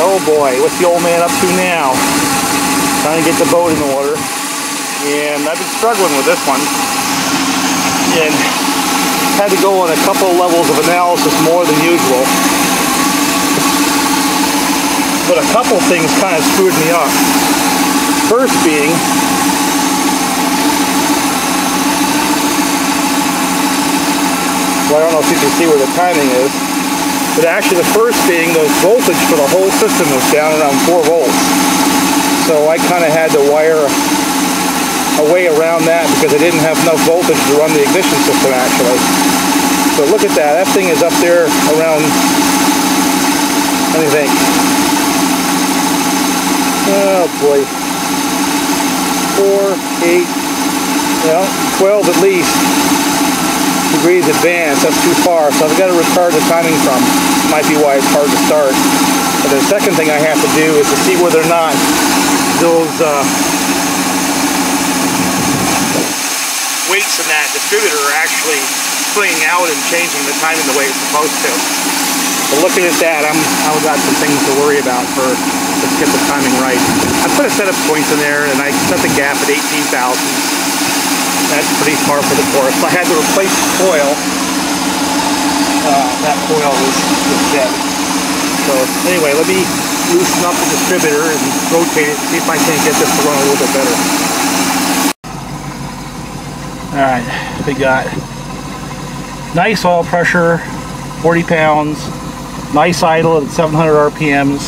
Oh boy, what's the old man up to now? Trying to get the boat in order. And I've been struggling with this one. And had to go on a couple levels of analysis more than usual. But a couple things kind of screwed me up. First being, well, I don't know if you can see where the timing is, but actually the first being the voltage for the whole system was down around 4 volts. So I kind of had to wire a way around that because I didn't have enough voltage to run the ignition system actually. So look at that. That thing is up there around, let me think. Oh boy. Four, eight, well, 12 at least degrees advanced. That's too far. So I've got to retard the timing from. Might be why it's hard to start. But the second thing I have to do is to see whether or not those uh, weights in that distributor are actually flinging out and changing the timing the way it's supposed to. But looking at that, I'm, I've got some things to worry about for let's get the timing right. I put a set of points in there and I set the gap at 18 thousandths. That's pretty far for the course. I had to replace the coil. Uh, that coil was, was dead. So anyway, let me loosen up the distributor and rotate it see if I can't get this to run a little bit better. Alright, we got Nice oil pressure, 40 pounds. Nice idle at 700 RPMs.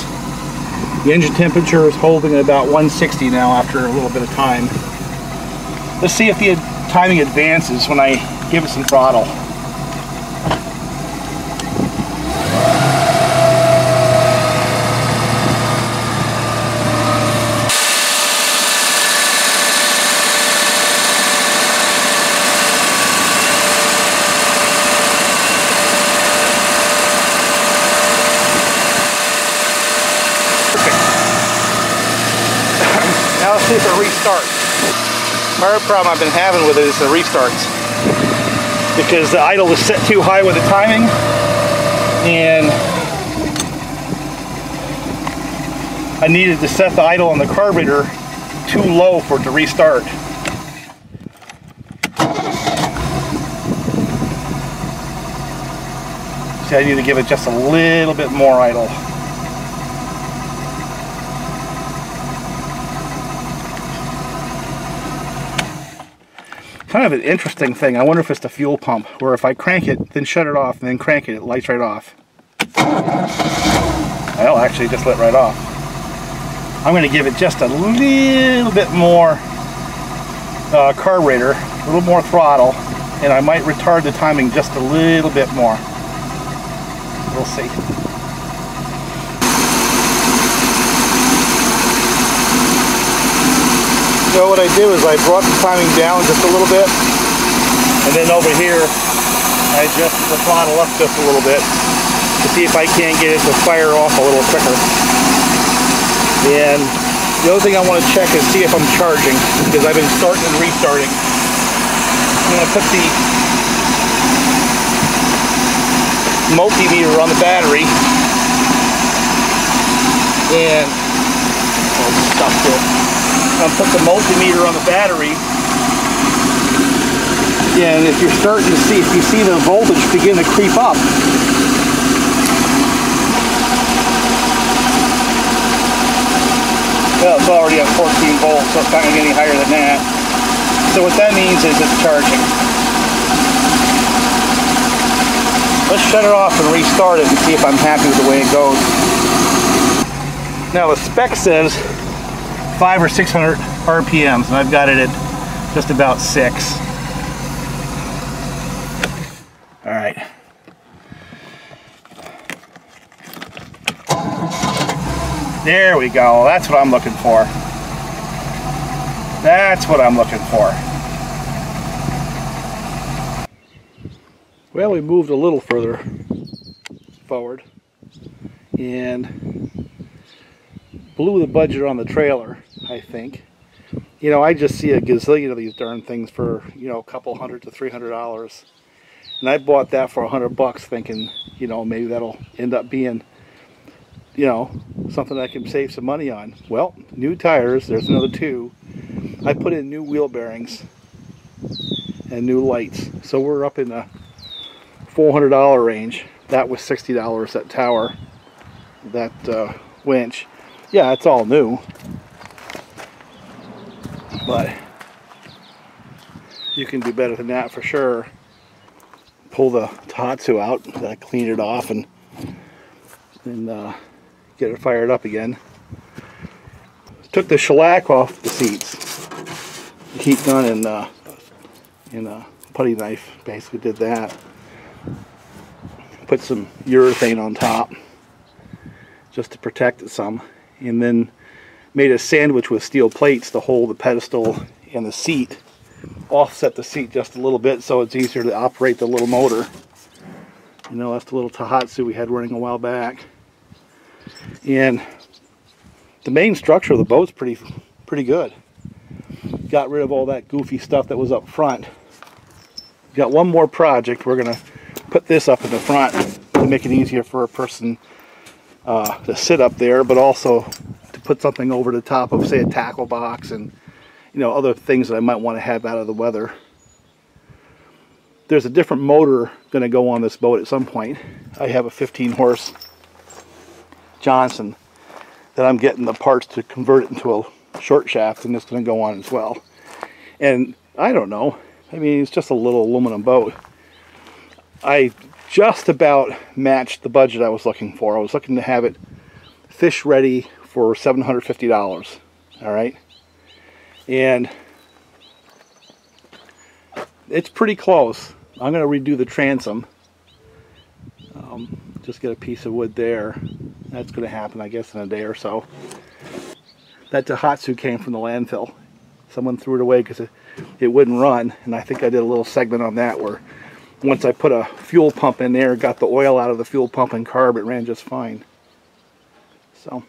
The engine temperature is holding at about 160 now after a little bit of time. Let's see if the timing advances when I give it some throttle. Now let's see if it restarts. Part problem I've been having with it is the restarts. Because the idle was set too high with the timing and I needed to set the idle on the carburetor too low for it to restart. So I need to give it just a little bit more idle. Kind of an interesting thing. I wonder if it's the fuel pump, where if I crank it, then shut it off, and then crank it, it lights right off. Well, actually just lit right off. I'm going to give it just a little bit more uh, carburetor, a little more throttle, and I might retard the timing just a little bit more. We'll see. So what I do is I brought the timing down just a little bit, and then over here, I adjusted the throttle up just a little bit to see if I can't get it to fire off a little quicker. And the other thing I want to check is see if I'm charging, because I've been starting and restarting. I'm going to put the multimeter on the battery and oh, stop it and put the multimeter on the battery. And if you're starting to see, if you see the voltage begin to creep up, well, it's already at 14 volts, so it's not going to get any higher than that. So what that means is it's charging. Let's shut it off and restart it and see if I'm happy with the way it goes. Now the spec says five or 600 RPMs and I've got it at just about six. All right. There we go. That's what I'm looking for. That's what I'm looking for. Well, we moved a little further forward and blew the budget on the trailer. I think. You know, I just see a gazillion of these darn things for, you know, a couple hundred to three hundred dollars. And I bought that for a hundred bucks thinking, you know, maybe that'll end up being you know, something I can save some money on. Well, new tires, there's another two. I put in new wheel bearings and new lights. So we're up in the $400 range. That was $60 that tower, that uh, winch. Yeah, it's all new. But you can do better than that for sure. Pull the Tohatsu out, I cleaned it off and and uh, get it fired up again. Took the shellac off the seats. The heat gun and uh, and a putty knife basically did that. Put some urethane on top just to protect it some, and then made a sandwich with steel plates to hold the pedestal and the seat. Offset the seat just a little bit so it's easier to operate the little motor. You know, that's the little Tohatsu we had running a while back. And the main structure of the boat's pretty pretty good. Got rid of all that goofy stuff that was up front. Got one more project. We're gonna put this up in the front to make it easier for a person uh, to sit up there, but also to put something over the top of, say, a tackle box and you know other things that I might want to have out of the weather. There's a different motor going to go on this boat at some point. I have a 15 horse Johnson that I'm getting the parts to convert it into a short shaft and it's going to go on as well. And I don't know. I mean, it's just a little aluminum boat. I just about matched the budget I was looking for. I was looking to have it fish ready for $750. All right. And it's pretty close. I'm going to redo the transom. Um, just get a piece of wood there. That's going to happen, I guess, in a day or so. That Tohatsu came from the landfill. Someone threw it away because it, it wouldn't run, and I think I did a little segment on that where once I put a fuel pump in there, got the oil out of the fuel pump and carb, it ran just fine. So,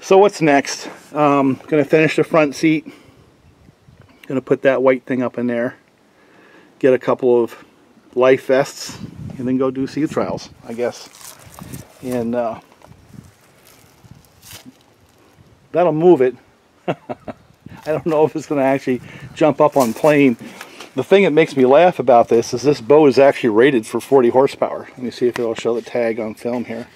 so what's next? Um, gonna finish the front seat. Gonna put that white thing up in there. Get a couple of life vests and then go do sea trials, I guess. And uh, that'll move it. I don't know if it's going to actually jump up on plane. The thing that makes me laugh about this is this boat is actually rated for 40 horsepower. Let me see if it'll show the tag on film here.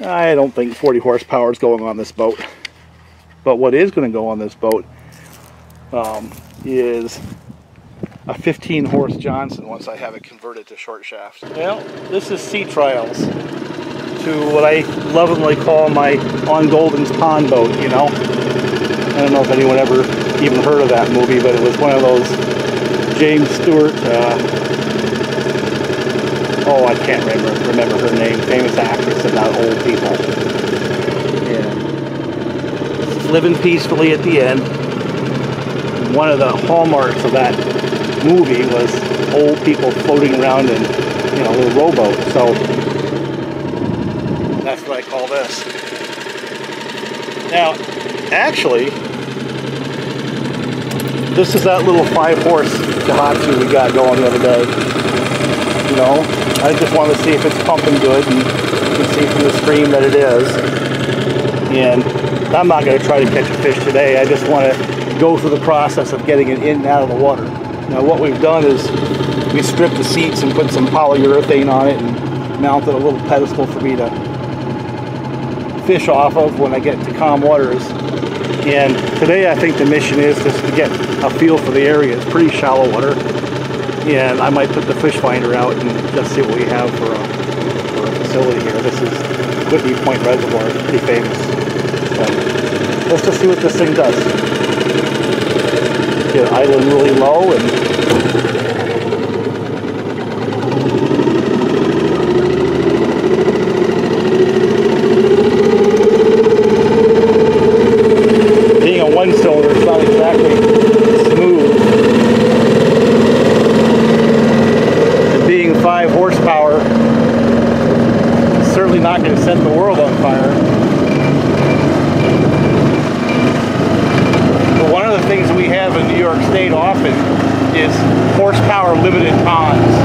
I don't think 40 horsepower is going on this boat. But what is going to go on this boat um, is a 15 horse Johnson once I have it converted to short shaft. Well, this is Sea Trials to what I lovingly call my On Golden's Pond boat, you know. I don't know if anyone ever even heard of that movie, but it was one of those James Stewart, uh, oh, I can't remember, remember her name, famous actress about old people. Yeah. Living peacefully at the end. One of the hallmarks of that movie was old people floating around in, you know, a little rowboat. So that's what I call this. Now, actually, this is that little five horse Tohatsu we got going the other day. You know, I just want to see if it's pumping good and you can see from the stream that it is. And I'm not going to try to catch a fish today. I just want to go through the process of getting it in and out of the water. Now what we've done is we stripped the seats and put some polyurethane on it and mounted a little pedestal for me to fish off of when I get to calm waters. And today I think the mission is just to get a feel for the area. It's pretty shallow water. And I might put the fish finder out and just see what we have for a, for a facility here. This is Whitney Point Reservoir. Pretty famous. Let's just see what this thing does get island really low and being a one cylinder it's not exactly smooth and being five horsepower certainly not going to set the world on fire things we have in New York State often is horsepower limited ponds.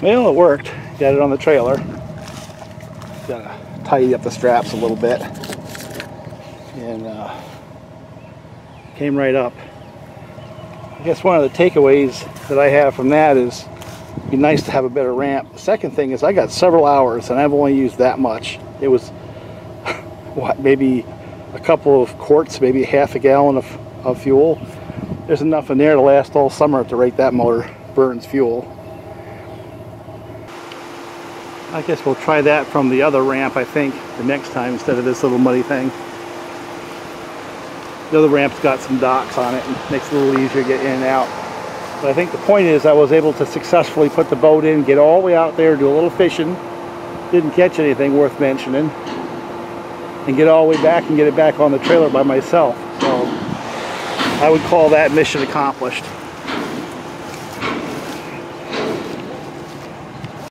Well, it worked. Got it on the trailer. Gotta tidy up the straps a little bit. And uh, came right up. I guess one of the takeaways that I have from that is be nice to have a better ramp. The second thing is I got several hours and I've only used that much. It was what maybe a couple of quarts, maybe half a gallon of, of fuel. There's enough in there to last all summer at the rate that motor burns fuel. I guess we'll try that from the other ramp, I think, the next time instead of this little muddy thing. The other ramp's got some docks on it and makes it a little easier to get in and out. But I think the point is I was able to successfully put the boat in, get all the way out there, do a little fishing. Didn't catch anything worth mentioning. And get all the way back and get it back on the trailer by myself. So I would call that mission accomplished.